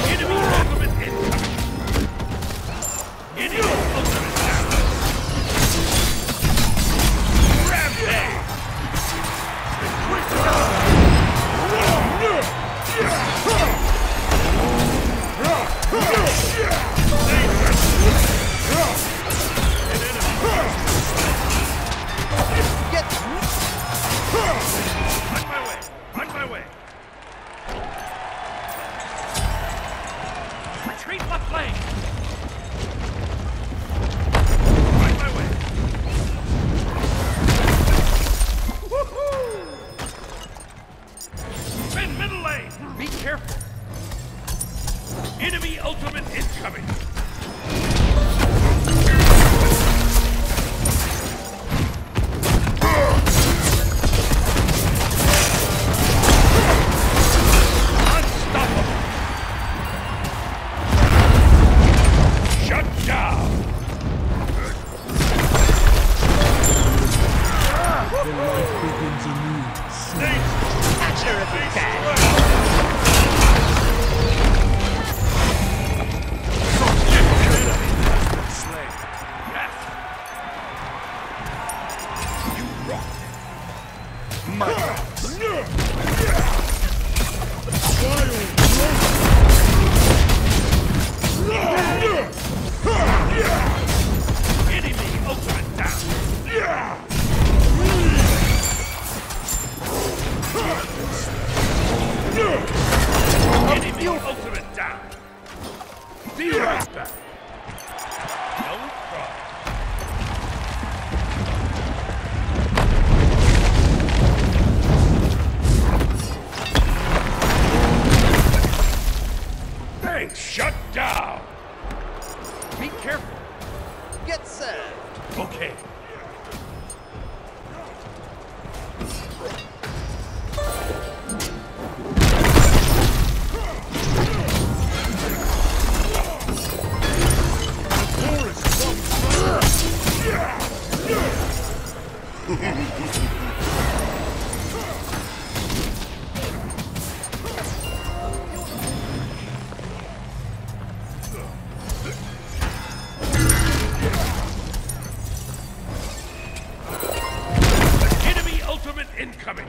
Enemy ultimate hit! Hammer! Enemy ultimate down! Be right back! Incoming!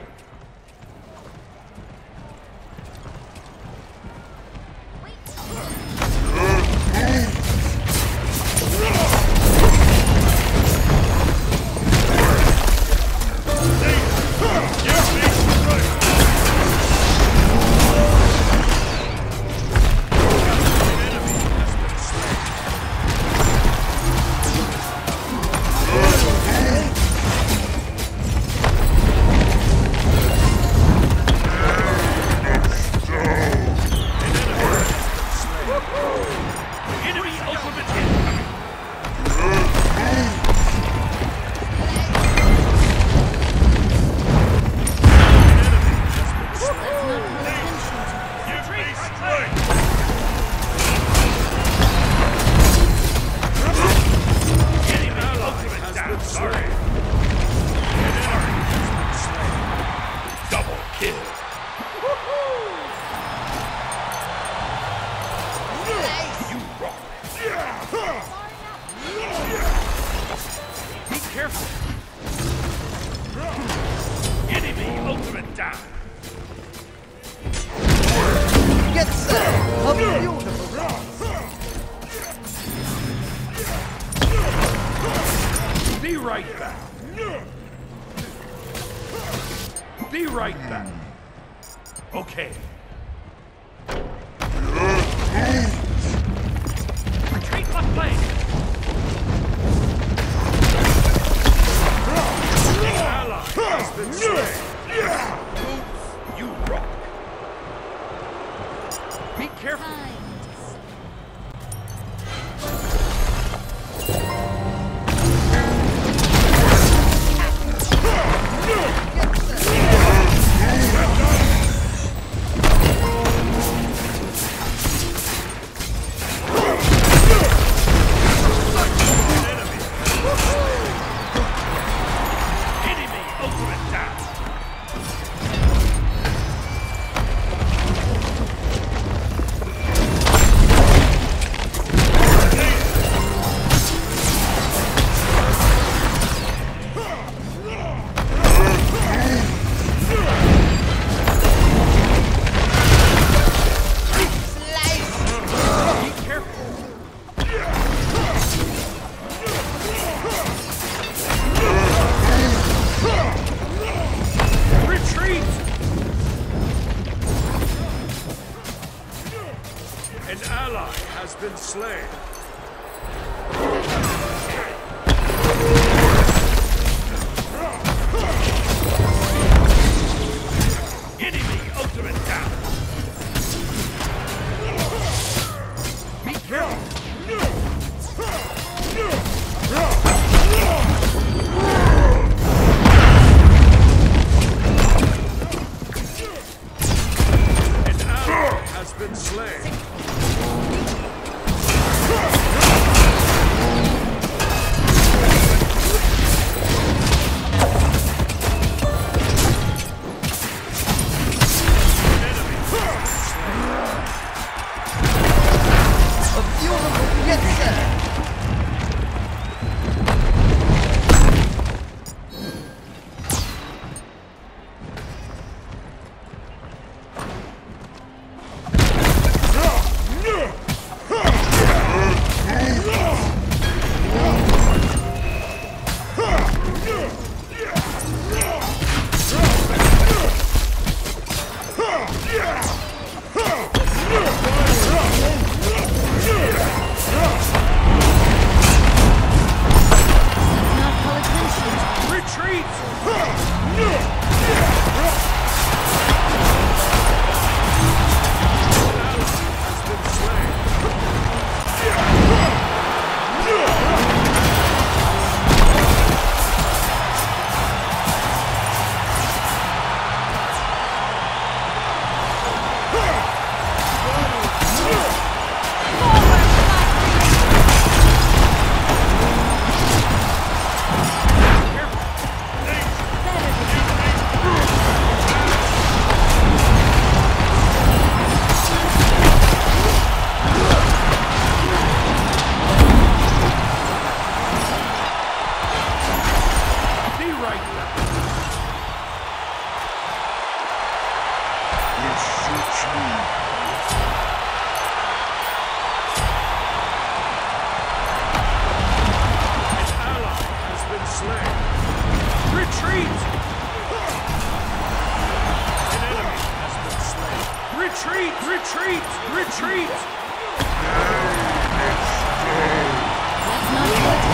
Careful! Enemy Retreat! Retreat! Retreat! Not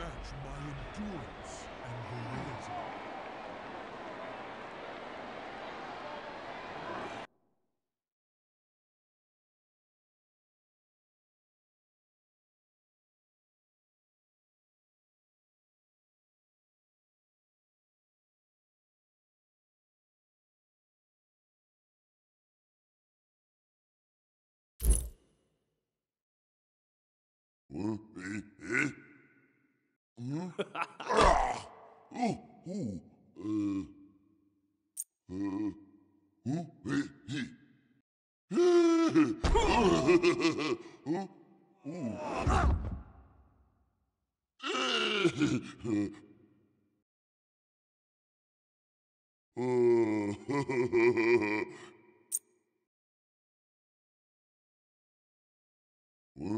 Huh?